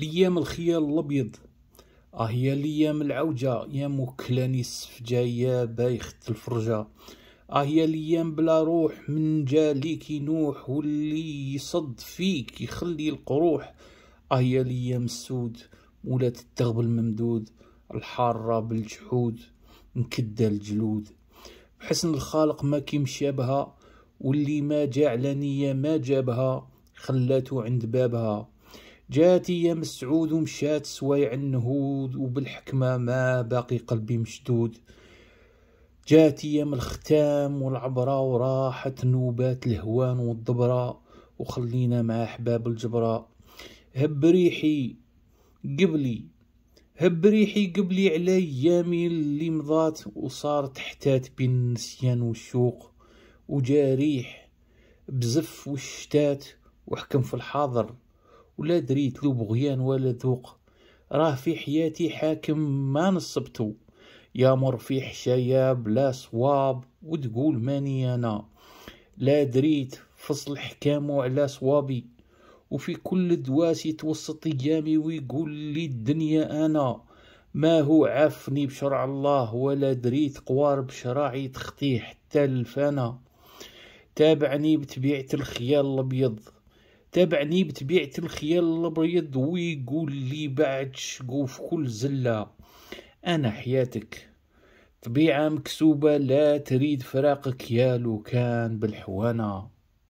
ليام الخيال الأبيض. آه يا ليام العوجة يا موكلاني السفجة يا بايخت الفرجة. آه يا ليام بلا روح من جا ليك ينوح واللي يصد فيك يخلي القروح. آه يا ليام السود مولات التغب الممدود الحارة بالجحود مكدة الجلود. بحسن الخالق ما كيمشابها واللي ما نية ما جابها خلاتو عند بابها. جات أيام السعود ومشات سوايع النهود وبالحكمة ما باقي قلبي مشدود. جات أيام الختام والعبرة وراحت نوبات الهوان والضبرة وخلينا مع أحباب الجبرة. هب ريحي قبلي هب ريحي قبلي على ايامي اللي مضات وصارت حتات بين النسيان والشوق. وجا ريح بزف والشتات وحكم في الحاضر ولا دريت له بغيان ولا ذوق. راه في حياتي حاكم ما نصبتو. يامر في حشايا بلا صواب وتقول ماني أنا. لا دريت فصل حكامو على صوابي. وفي كل دواس يتوسط إيامي ويقول لي الدنيا أنا. ما هو عافني بشرع الله ولا دريت قوار بشراعي تخطيه حتى الفانا. تابعني بتبيعة الخيال الأبيض. تابعني بتبيعة الخيال الأبيض ويقول لي بعد شقو في كل زلة. أنا حياتك. طبيعة مكسوبة لا تريد فراقك يا لو كان بالحوانة.